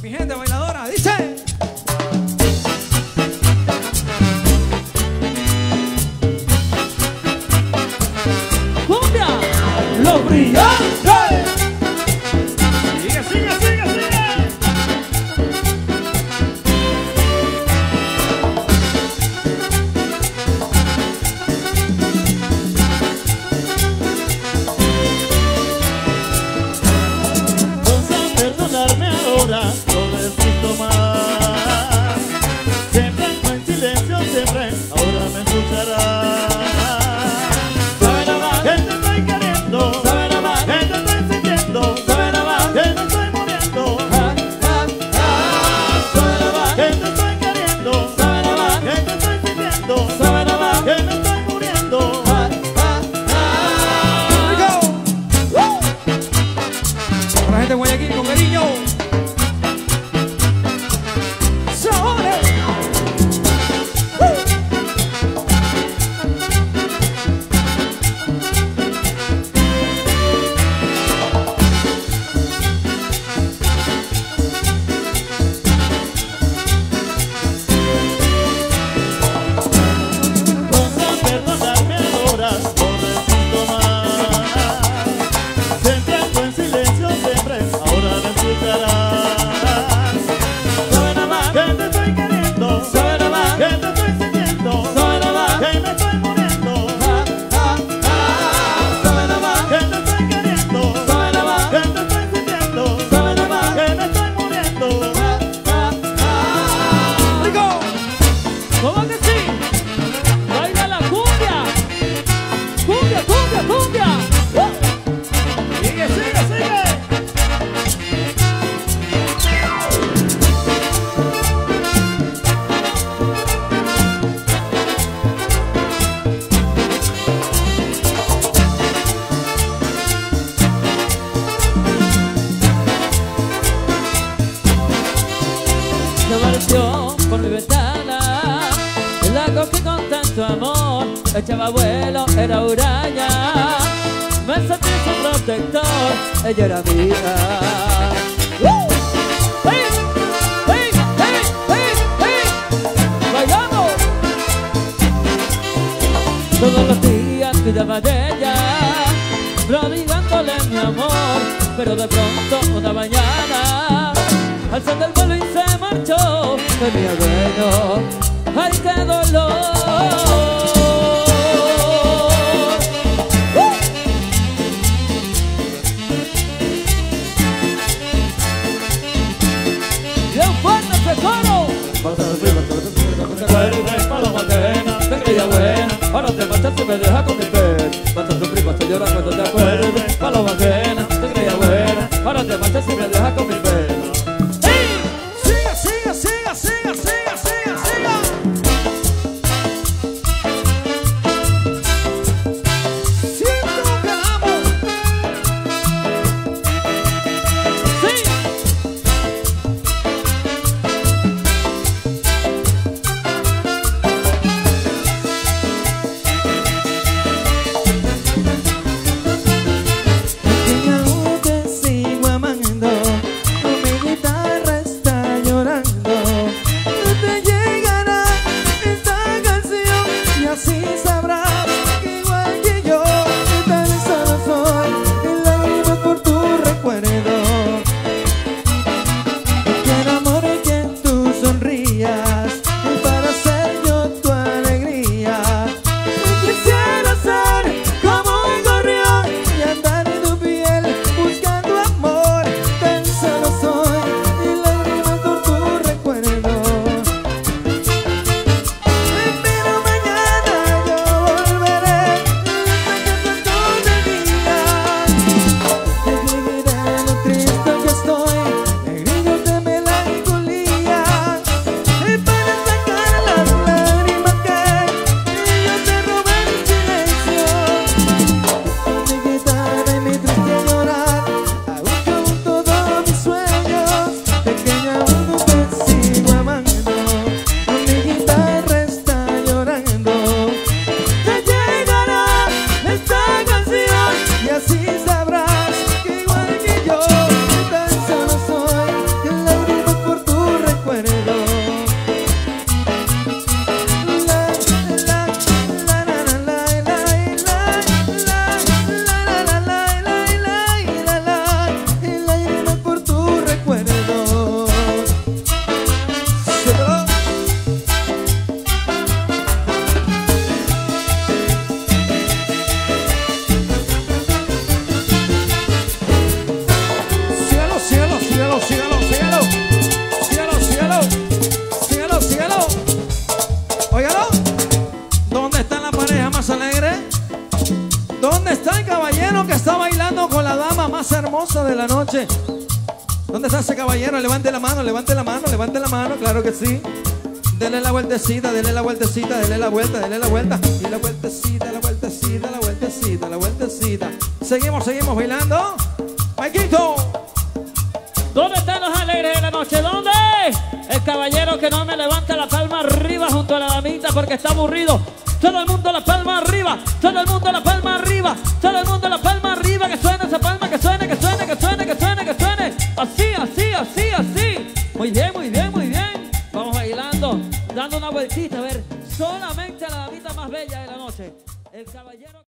Mi gente bailadora, dice. ¡Cumbia! lo brillantes! ficará. baby. ventana La cogí con tanto amor Echaba vuelo, era uraña Me sentí su protector Ella era mía. ¡Uh! Todos los días cuidaba de ella prodigándole mi amor Pero de pronto una mañana Al son del de mi abuelo. ¡Ay, qué dolor! Ahora te marchaste y me dejas con mi pena. Basta tu prima, te llora cuando te acuerdes. Paloma ajena, te creía buena. Ahora te marchaste y me la noche. ¿Dónde está ese caballero? Levante la mano, levante la mano, levante la mano, claro que sí. Dele la vueltecita, dele la vueltecita, dele la vuelta, dele la vuelta. Y la vueltecita, la vueltecita, la vueltecita, la vueltecita. Seguimos, seguimos bailando. Maikito. ¿Dónde están los alegres de la noche? ¿Dónde? El caballero que no me levanta la palma arriba junto a la damita porque está aburrido. Todo el mundo la palma arriba, todo el mundo la palma arriba, todo el mundo una vueltita, a ver, solamente a la damita más bella de la noche. El caballero.